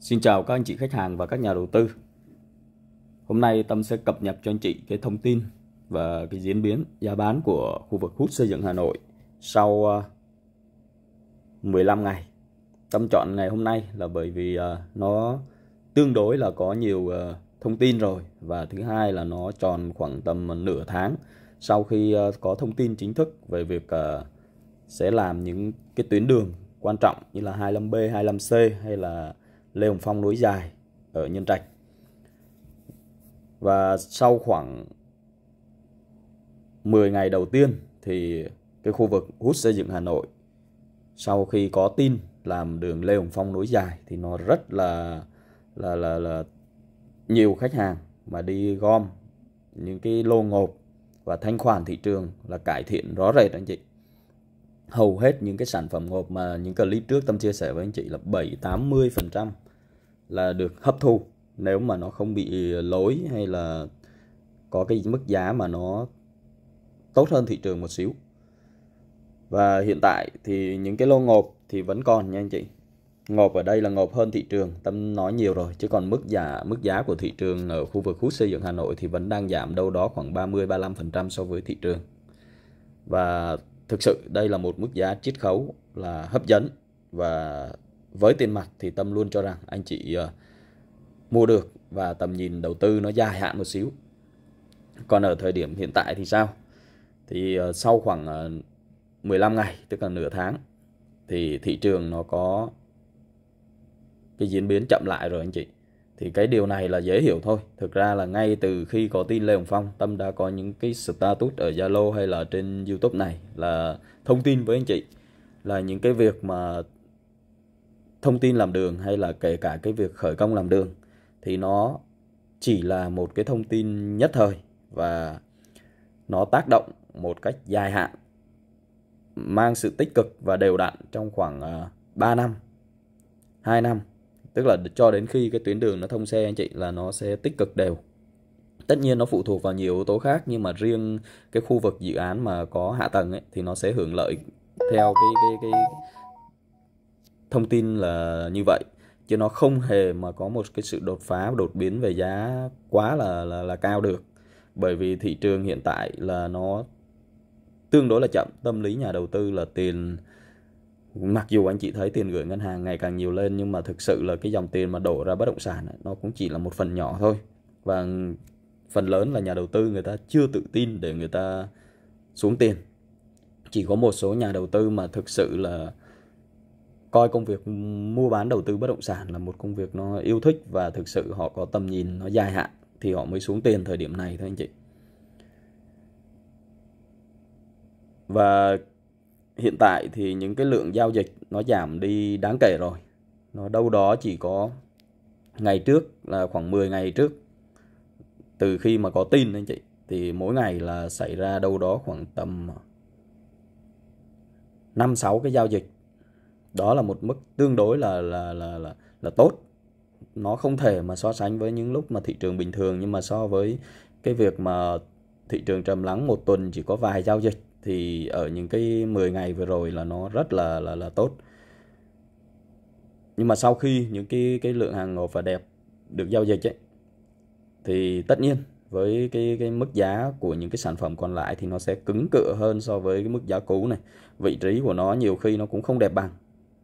Xin chào các anh chị khách hàng và các nhà đầu tư. Hôm nay Tâm sẽ cập nhật cho anh chị cái thông tin và cái diễn biến giá bán của khu vực hút xây dựng Hà Nội sau ờ, 15 ngày. Tâm chọn ngày hôm nay là bởi vì ờ, nó tương đối là có nhiều ờ, thông tin rồi và thứ hai là nó tròn khoảng tầm nửa tháng sau khi có thông tin chính thức về việc sẽ làm những cái tuyến đường quan trọng như là 25B, 25C hay là Lê Hồng Phong nối dài ở Nhân Trạch. Và sau khoảng 10 ngày đầu tiên thì cái khu vực hút xây dựng Hà Nội, sau khi có tin làm đường Lê Hồng Phong nối dài thì nó rất là là là là nhiều khách hàng mà đi gom những cái lô ngộp và thanh khoản thị trường là cải thiện rõ rệt anh chị hầu hết những cái sản phẩm hộp mà những clip trước tâm chia sẻ với anh chị là 7 80 phần trăm là được hấp thu. Nếu mà nó không bị lối hay là có cái mức giá mà nó tốt hơn thị trường một xíu. Và hiện tại thì những cái lô ngộp thì vẫn còn nha anh chị. Ngộp ở đây là ngộp hơn thị trường, tâm nói nhiều rồi, chứ còn mức giá mức giá của thị trường ở khu vực hút xây dựng Hà Nội thì vẫn đang giảm đâu đó khoảng 30 35% so với thị trường. Và thực sự đây là một mức giá chiết khấu là hấp dẫn và với tiền mặt thì tâm luôn cho rằng anh chị uh, mua được và tầm nhìn đầu tư nó dài hạn một xíu. Còn ở thời điểm hiện tại thì sao? Thì uh, sau khoảng ờ, uh, 15 ngày tức là nửa tháng thì thị trường nó có cái diễn biến chậm lại rồi anh chị thì cái điều này là dễ hiểu thôi. Thực ra là ngay từ khi có tin Lê Hồng Phong, Tâm đã có những cái status ở Zalo hay là trên YouTube này là thông tin với anh chị. Là những cái việc mà thông tin làm đường hay là kể cả cái việc khởi công làm đường thì nó chỉ là một cái thông tin nhất thời và nó tác động một cách dài hạn, mang sự tích cực và đều đặn trong khoảng à, 3 năm 2 năm tức là cho đến khi cái tuyến đường nó thông xe anh chị là nó sẽ tích cực đều. Tất nhiên nó phụ thuộc vào nhiều yếu tố khác nhưng mà riêng cái khu vực dự án mà có hạ tầng ấy, thì nó sẽ hưởng lợi theo cái cái cái thông tin là như vậy. Chứ nó không hề mà có một cái sự đột phá đột biến về giá quá là là, là cao được. Bởi vì thị trường hiện tại là nó tương đối là chậm. Tâm lý nhà đầu tư là tiền mặc dù anh chị thấy tiền gửi ngân hàng ngày càng nhiều lên, nhưng mà thực sự là cái dòng tiền mà đổ ra bất động sản nó cũng chỉ là một phần nhỏ thôi. Và phần lớn là nhà đầu tư người ta chưa tự tin để người ta xuống tiền. Chỉ có một số nhà đầu tư mà thực sự là coi công việc mua bán đầu tư bất động sản là một công việc nó yêu thích và thực sự họ có tầm nhìn nó dài hạn thì họ mới xuống tiền thời điểm này thôi anh chị. Và hiện tại thì những cái lượng giao dịch nó giảm đi đáng kể rồi. Nó đâu đó chỉ có ngày trước là khoảng 10 ngày trước. Từ khi mà có tin anh chị, thì mỗi ngày là xảy ra đâu đó khoảng tầm 5 6 cái giao dịch. Đó là một mức tương đối là là là là là tốt. Nó không thể mà so sánh với những lúc mà thị trường bình thường, nhưng mà so với cái việc mà thị trường trầm lắng một tuần chỉ có vài giao dịch thì ở những cái 10 ngày vừa rồi là nó rất là là là tốt. Nhưng mà sau khi những cái cái lượng hàng ngộp và đẹp được giao dịch ấy, thì tất nhiên với cái cái mức giá của những cái sản phẩm còn lại thì nó sẽ cứng cựa hơn so với cái mức giá cũ này. Vị trí của nó nhiều khi nó cũng không đẹp bằng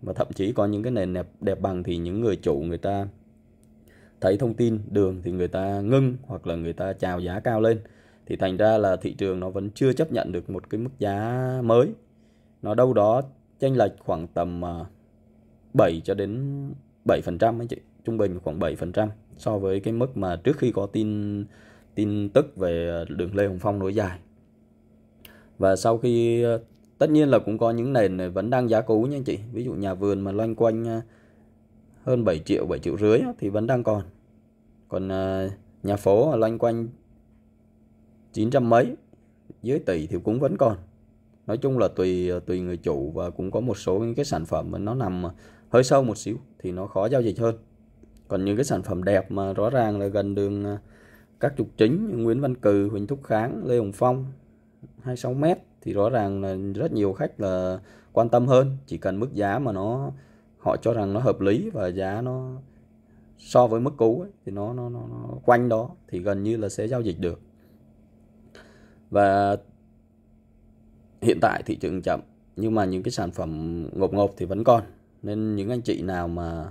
và thậm chí có những cái nền đẹp đẹp bằng thì những người chủ người ta thấy thông tin, đường thì người ta ngưng hoặc là người ta chào giá cao lên thì thành ra là thị trường nó vẫn chưa chấp nhận được một cái mức giá mới. Nó đâu đó chênh lệch khoảng tầm à, 7 cho đến 7 phần trăm anh chị, trung bình khoảng 7 phần trăm so với cái mức mà trước khi có tin tin tức về đường Lê Hồng Phong nối dài. Và sau khi à, tất nhiên là cũng có những nền này vẫn đang giá cũ nha anh chị. Ví dụ nhà vườn mà loanh quanh à, hơn 7 triệu 7 triệu rưỡi thì vẫn đang còn. Còn nhà phố loanh quanh 900 mấy dưới tỷ thì cũng vẫn còn. Nói chung là tùy tùy người chủ và cũng có một số những cái sản phẩm mà nó nằm hơi sâu một xíu thì nó khó giao dịch hơn. Còn những cái sản phẩm đẹp mà rõ ràng là gần đường à, các trục chính như Nguyễn Văn Cừ, Huỳnh Thúc Kháng, Lê Hồng Phong 26 m thì rõ ràng là rất nhiều khách là quan tâm hơn. Chỉ cần mức giá mà nó họ cho rằng nó hợp lý và giá nó so với mức cũ ấy, thì nó, nó nó nó quanh đó thì gần như là sẽ giao dịch được và hiện tại thị trường chậm nhưng mà những cái sản phẩm ngộp ngộp thì vẫn còn. Nên những anh chị nào mà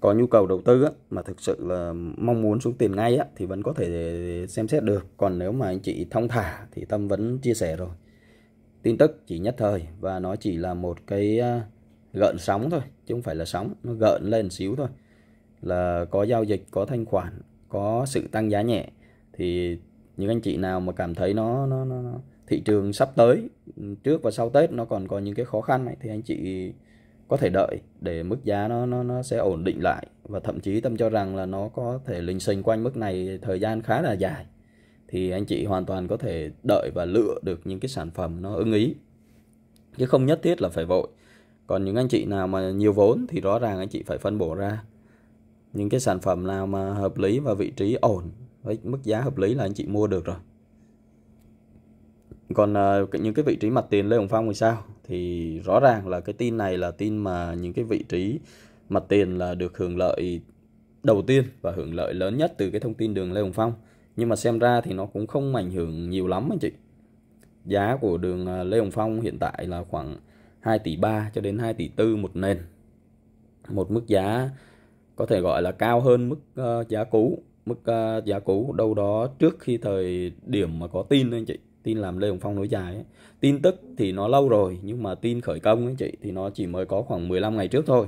có nhu cầu đầu tư á, mà thực sự là mong muốn xuống tiền ngay á, thì vẫn có thể xem xét được. Còn nếu mà anh chị thông thả thì tâm vẫn chia sẻ rồi. Tin tức chỉ nhất thời và nó chỉ là một cái à, gợn sóng thôi chứ không phải là sóng nó gợn lên xíu thôi. Là có giao dịch có thanh khoản có sự tăng giá nhẹ thì những anh chị nào mà cảm thấy nó nó, nó, nó thị trường sắp tới trước và sau Tết nó còn có những cái khó khăn này thì anh chị có thể đợi để mức giá nó nó nó sẽ ổn định lại. Và thậm chí tâm cho rằng là nó có thể lình xình quanh mức này thời gian khá là dài. Thì anh chị hoàn toàn có thể đợi và lựa được những cái sản phẩm nó ưng ý. Chứ không nhất thiết là phải vội. Còn những anh chị nào mà nhiều vốn thì rõ ràng anh chị phải phân bổ ra. Những cái sản phẩm nào mà hợp lý và vị trí ổn với mức giá hợp lý là anh chị mua được rồi. Còn uh, những cái vị trí mặt tiền Lê Hồng Phong thì sao? Thì rõ ràng là cái tin này là tin mà những cái vị trí mặt tiền là được hưởng lợi đầu tiên và hưởng lợi lớn nhất từ cái thông tin đường Lê Hồng Phong. Nhưng mà xem ra thì nó cũng không ảnh hưởng nhiều lắm anh chị. Giá của đường à, Lê Hồng Phong hiện tại là khoảng 2 tỷ 3 cho đến 2 tỷ 4 một nền. Một mức giá có thể gọi là cao hơn mức uh, giá cũ mức uh, giá cũ đâu đó trước khi thời điểm mà có tin anh chị. Tin làm Lê Hồng Phong nối dài ấy. tin tức thì nó lâu rồi nhưng mà tin khởi công anh chị thì nó chỉ mới có khoảng 15 ngày trước thôi.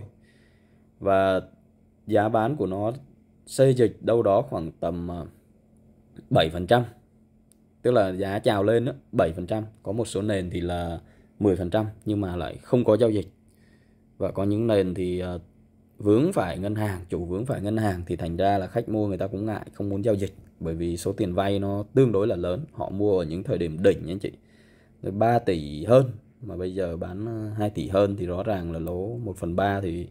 Và giá bán của nó xây dịch đâu đó khoảng tầm ờ, 7% trăm. Tức là giá chào lên đó, 7% có một số nền thì là 10% nhưng mà lại không có giao dịch. Và có những nền thì ờ, vướng phải ngân hàng, chủ vướng phải ngân hàng thì thành ra là khách mua người ta cũng ngại, không muốn giao dịch. Bởi vì số tiền vay nó tương đối là lớn, họ mua ở những thời điểm đỉnh anh chị. 3 tỷ hơn, mà bây giờ bán ờ, 2 tỷ hơn thì rõ ràng là lỗ 1 phần 3 thì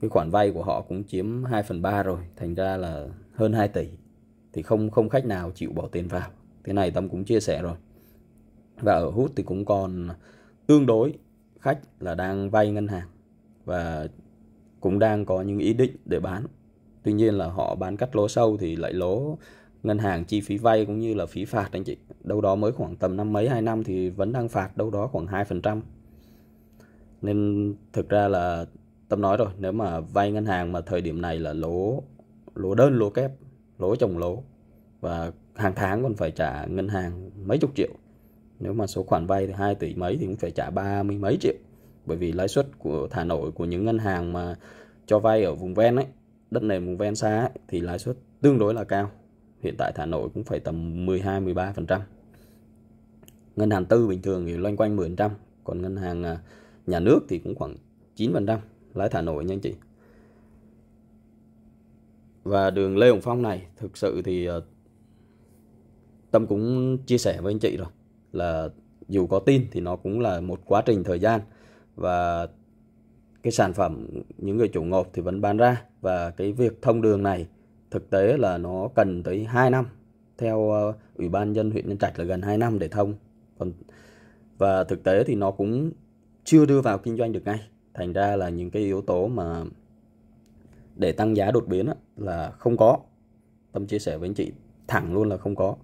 cái khoản vay của họ cũng chiếm 2 phần 3 rồi, thành ra là hơn 2 tỷ. Thì không không khách nào chịu bỏ tiền vào. Thế này Tâm cũng chia sẻ rồi. Và ở hút thì cũng còn tương đối, khách là đang vay ngân hàng. Và cũng đang có những ý định để bán. Tuy nhiên là họ bán cắt lỗ sâu thì lại lỗ ngân hàng chi phí vay cũng như là phí phạt anh chị. Đâu đó mới khoảng tầm năm mấy, hai năm thì vẫn đang phạt đâu đó khoảng 2% nên thực ra là tâm nói rồi, nếu mà vay ngân hàng mà thời điểm này là lỗ lỗ đơn, lỗ kép, lỗ chồng lỗ và hàng tháng còn phải trả ngân hàng mấy chục triệu. Nếu mà số khoản vay thì 2 tỷ mấy thì cũng phải trả ba mươi mấy triệu bởi vì lãi suất của Hà Nội của những ngân hàng mà cho vay ở vùng ven ấy đất nền vùng ven xa ấy, thì lãi suất tương đối là cao. Hiện tại Hà Nội cũng phải tầm 12 13 phần trăm. Ngân hàng tư bình thường thì loanh quanh 10 trăm còn ngân hàng à, nhà nước thì cũng khoảng 9 phần trăm lãi Hà Nội nha anh chị. Và đường Lê Hồng Phong này thực sự thì à, Tâm cũng chia sẻ với anh chị rồi là dù có tin thì nó cũng là một quá trình thời gian và cái sản phẩm những người chủ ngộp thì vẫn bán ra. Và cái việc thông đường này thực tế là nó cần tới 2 năm. Theo ờ, ủy ban dân huyện nhân trạch là gần 2 năm để thông. Còn, và thực tế thì nó cũng chưa đưa vào kinh doanh được ngay. Thành ra là những cái yếu tố mà để tăng giá đột biến là không có. Tâm chia sẻ với anh chị, thẳng luôn là không có.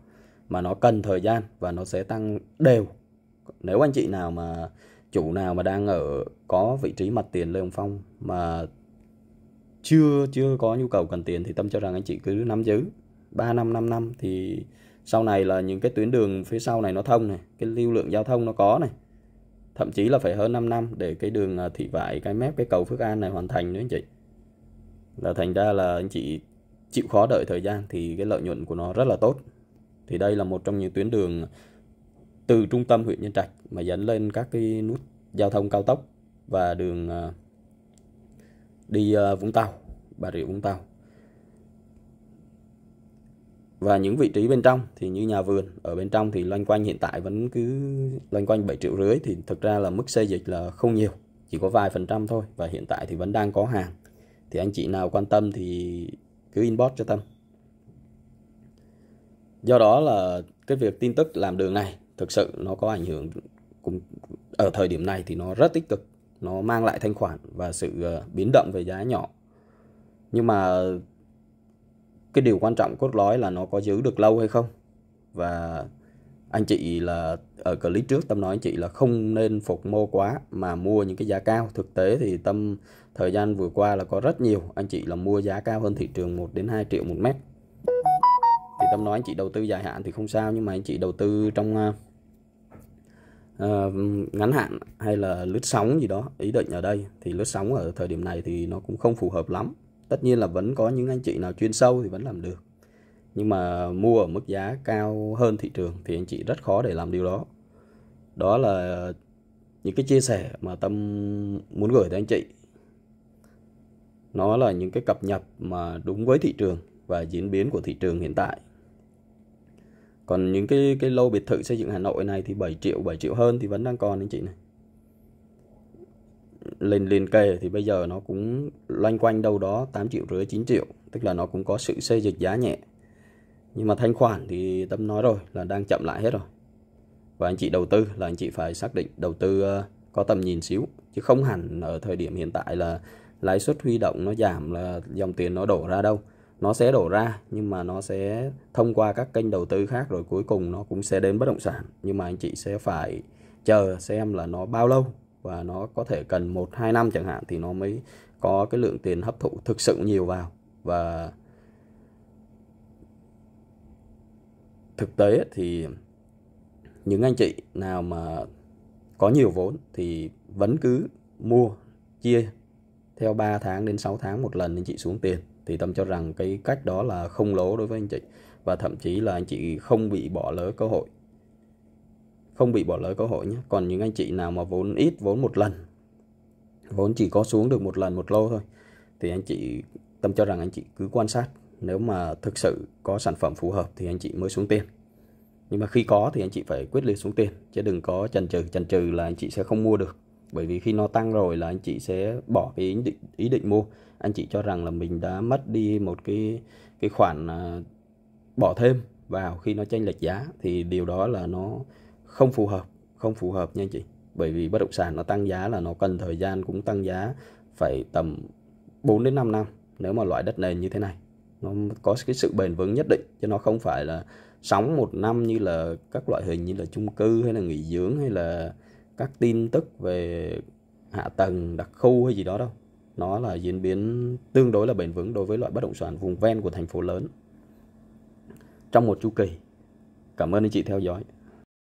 Mà nó cần thời gian và nó sẽ tăng đều. Nếu anh chị nào mà chủ nào mà đang ở, có vị trí mặt tiền Lê Hồng Phong mà chưa chưa có nhu cầu cần tiền thì tâm cho rằng anh chị cứ nắm giữ. 3 năm 5 năm thì sau này là những cái tuyến đường phía sau này nó thông này, cái lưu lượng giao thông nó có này. Thậm chí là phải hơn 5 năm để cái đường à, thị vải, cái mép, cái cầu Phước An này hoàn thành nữa anh chị. Là thành ra là anh chị chịu khó đợi thời gian thì cái lợi nhuận của nó rất là tốt. Thì đây là một trong những tuyến đường từ trung tâm huyện Nhân Trạch mà dẫn lên các cái nút giao thông cao tốc và đường à, đi à, Vũng Tàu, Bà Rịa Vũng Tàu. Và những vị trí bên trong thì như nhà vườn ở bên trong thì loanh quanh hiện tại vẫn cứ loanh quanh 7 triệu rưỡi thì thực ra là mức xây dịch là không nhiều, chỉ có vài phần trăm thôi và hiện tại thì vẫn đang có hàng. Thì anh chị nào quan tâm thì cứ inbox cho Tâm. Do đó là cái việc tin tức làm đường này thực sự nó có ảnh hưởng cũng ở thời điểm này thì nó rất tích cực, nó mang lại thanh khoản và sự ờ, biến động về giá nhỏ. Nhưng mà cái điều quan trọng cốt lõi là nó có giữ được lâu hay không? Và anh chị là, ở clip trước tâm nói anh chị là không nên phục mô quá mà mua những cái giá cao. Thực tế thì tâm, thời gian vừa qua là có rất nhiều, anh chị là mua giá cao hơn thị trường 1 đến 2 triệu một mét. Thì tâm nói anh chị đầu tư dài hạn thì không sao, nhưng mà anh chị đầu tư trong ờ, uh, ngắn hạn hay là lướt sóng gì đó ý định ở đây. Thì lướt sóng ở thời điểm này thì nó cũng không phù hợp lắm. Tất nhiên là vẫn có những anh chị nào chuyên sâu thì vẫn làm được. Nhưng mà mua ở mức giá cao hơn thị trường thì anh chị rất khó để làm điều đó. Đó là những cái chia sẻ mà tâm muốn gửi tới anh chị. Nó là những cái cập nhật mà đúng với thị trường và diễn biến của thị trường hiện tại còn những cái cái lô biệt thự xây dựng Hà Nội này thì 7 triệu 7 triệu hơn thì vẫn đang còn anh chị này. Lên liền kề thì bây giờ nó cũng loanh quanh đâu đó 8 triệu rưỡi 9 triệu. Tức là nó cũng có sự xây dịch giá nhẹ. Nhưng mà thanh khoản thì tâm nói rồi là đang chậm lại hết rồi. Và anh chị đầu tư là anh chị phải xác định đầu tư ờ, có tầm nhìn xíu. Chứ không hẳn ở thời điểm hiện tại là lãi suất huy động nó giảm là dòng tiền nó đổ ra đâu nó sẽ đổ ra, nhưng mà nó sẽ thông qua các kênh đầu tư khác rồi cuối cùng nó cũng sẽ đến bất động sản. Nhưng mà anh chị sẽ phải chờ xem là nó bao lâu và nó có thể cần 1 2 năm chẳng hạn thì nó mới có cái lượng tiền hấp thụ thực sự nhiều vào. Và thực tế thì những anh chị nào mà có nhiều vốn thì vẫn cứ mua, chia theo 3 tháng đến 6 tháng một lần anh chị xuống tiền thì tâm cho rằng cái cách đó là không lỗ đối với anh chị. Và thậm chí là anh chị không bị bỏ lỡ cơ hội. Không bị bỏ lỡ cơ hội nhé. Còn những anh chị nào mà vốn ít, vốn một lần, vốn chỉ có xuống được một lần, một lô thôi, thì anh chị, tâm cho rằng anh chị cứ quan sát. Nếu mà thực sự có sản phẩm phù hợp thì anh chị mới xuống tiền. Nhưng mà khi có thì anh chị phải quyết liệt xuống tiền, chứ đừng có chần chừ chần chừ là anh chị sẽ không mua được bởi vì khi nó tăng rồi là anh chị sẽ bỏ cái ý định, ý định mua. Anh chị cho rằng là mình đã mất đi một cái cái khoản à, bỏ thêm vào khi nó chênh lệch giá thì điều đó là nó không phù hợp không phù hợp nha anh chị. Bởi vì bất động sản nó tăng giá là nó cần thời gian cũng tăng giá phải tầm 4 đến 5 năm nếu mà loại đất nền như thế này. Nó có cái sự bền vững nhất định chứ nó không phải là sống một năm như là các loại hình như là chung cư hay là nghỉ dưỡng hay là các tin tức về hạ tầng, đặc khu hay gì đó đâu. Nó là diễn biến tương đối là bền vững đối với loại bất động sản vùng ven của thành phố lớn. Trong một chu kỳ. Cảm ơn anh chị theo dõi.